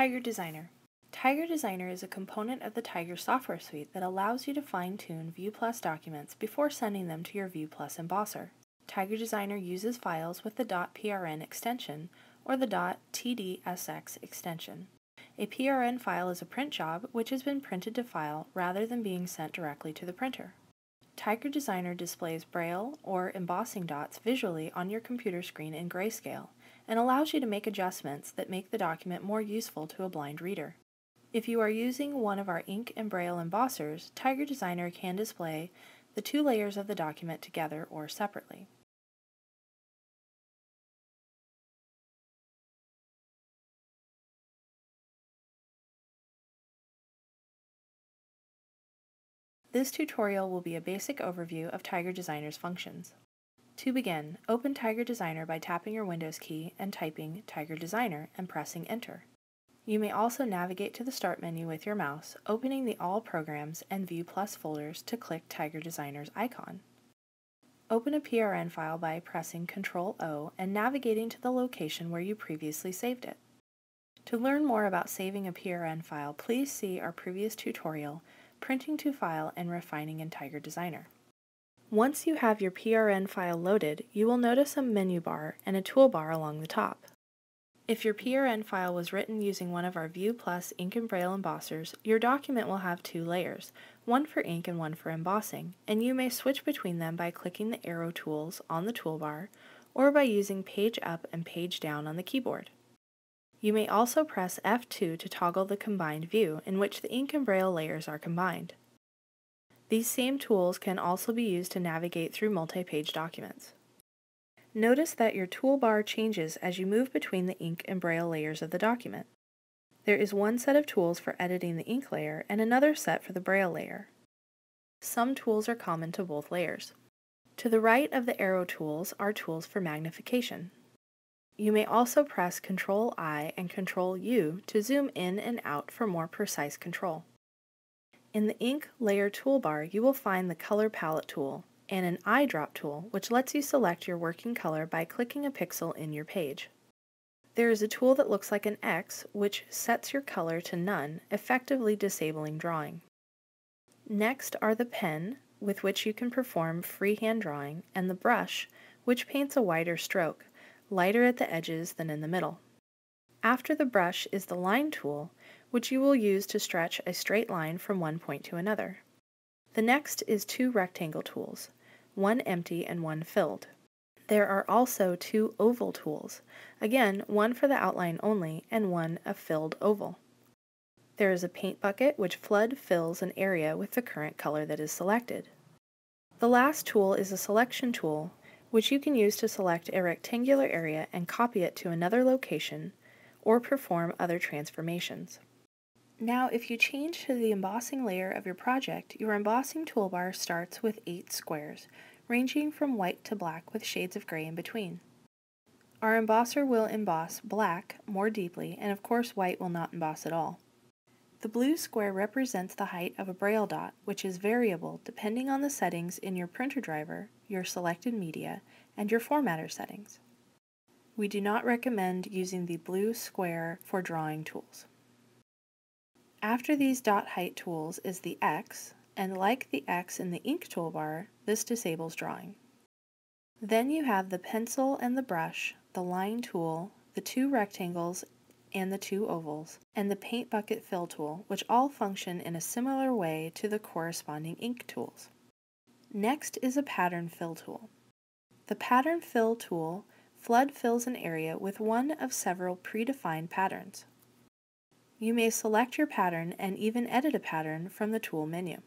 Tiger Designer. Tiger Designer is a component of the Tiger software suite that allows you to fine-tune ViewPlus documents before sending them to your ViewPlus embosser. Tiger Designer uses files with the .prn extension or the .tdsx extension. A PRN file is a print job which has been printed to file rather than being sent directly to the printer. Tiger Designer displays braille or embossing dots visually on your computer screen in grayscale and allows you to make adjustments that make the document more useful to a blind reader. If you are using one of our ink and braille embossers, Tiger Designer can display the two layers of the document together or separately. This tutorial will be a basic overview of Tiger Designer's functions. To begin, open Tiger Designer by tapping your Windows key and typing Tiger Designer and pressing Enter. You may also navigate to the Start menu with your mouse, opening the All Programs and ViewPlus folders to click Tiger Designer's icon. Open a PRN file by pressing Ctrl-O and navigating to the location where you previously saved it. To learn more about saving a PRN file, please see our previous tutorial printing to file, and refining in Tiger Designer. Once you have your PRN file loaded, you will notice a menu bar and a toolbar along the top. If your PRN file was written using one of our ViewPlus ink and braille embossers, your document will have two layers, one for ink and one for embossing, and you may switch between them by clicking the arrow tools on the toolbar or by using page up and page down on the keyboard. You may also press F2 to toggle the combined view, in which the ink and braille layers are combined. These same tools can also be used to navigate through multi-page documents. Notice that your toolbar changes as you move between the ink and braille layers of the document. There is one set of tools for editing the ink layer and another set for the braille layer. Some tools are common to both layers. To the right of the arrow tools are tools for magnification. You may also press Ctrl I and Ctrl U to zoom in and out for more precise control. In the Ink Layer toolbar, you will find the Color Palette tool and an eyedrop tool, which lets you select your working color by clicking a pixel in your page. There is a tool that looks like an X, which sets your color to none, effectively disabling drawing. Next are the pen, with which you can perform freehand drawing, and the brush, which paints a wider stroke lighter at the edges than in the middle. After the brush is the line tool, which you will use to stretch a straight line from one point to another. The next is two rectangle tools, one empty and one filled. There are also two oval tools, again one for the outline only and one a filled oval. There is a paint bucket which flood fills an area with the current color that is selected. The last tool is a selection tool which you can use to select a rectangular area and copy it to another location or perform other transformations. Now, if you change to the embossing layer of your project, your embossing toolbar starts with eight squares, ranging from white to black with shades of gray in between. Our embosser will emboss black more deeply, and of course white will not emboss at all. The blue square represents the height of a braille dot, which is variable depending on the settings in your printer driver, your selected media, and your formatter settings. We do not recommend using the blue square for drawing tools. After these dot height tools is the X, and like the X in the ink toolbar, this disables drawing. Then you have the pencil and the brush, the line tool, the two rectangles, and the two ovals, and the paint bucket fill tool, which all function in a similar way to the corresponding ink tools. Next is a pattern fill tool. The pattern fill tool flood fills an area with one of several predefined patterns. You may select your pattern and even edit a pattern from the tool menu.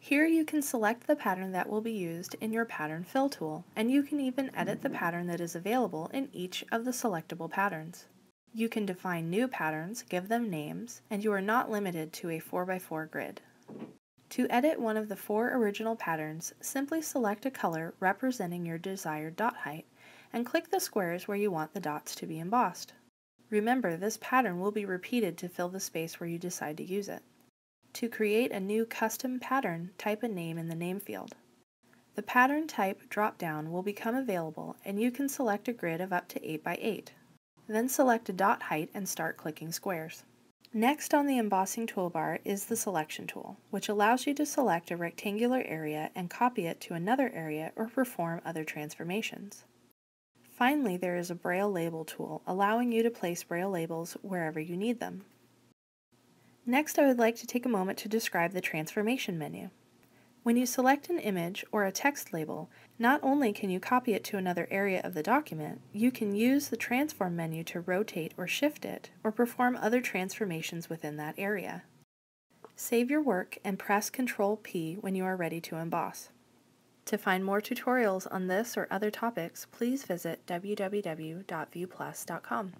Here you can select the pattern that will be used in your pattern fill tool, and you can even edit the pattern that is available in each of the selectable patterns. You can define new patterns, give them names, and you are not limited to a 4x4 grid. To edit one of the four original patterns, simply select a color representing your desired dot height and click the squares where you want the dots to be embossed. Remember, this pattern will be repeated to fill the space where you decide to use it. To create a new custom pattern, type a name in the name field. The pattern type drop-down will become available and you can select a grid of up to 8 by 8 then select a dot height and start clicking squares. Next on the embossing toolbar is the selection tool, which allows you to select a rectangular area and copy it to another area or perform other transformations. Finally, there is a Braille label tool, allowing you to place Braille labels wherever you need them. Next, I would like to take a moment to describe the transformation menu. When you select an image or a text label, not only can you copy it to another area of the document, you can use the transform menu to rotate or shift it, or perform other transformations within that area. Save your work and press Ctrl P when you are ready to emboss. To find more tutorials on this or other topics, please visit www.viewplus.com.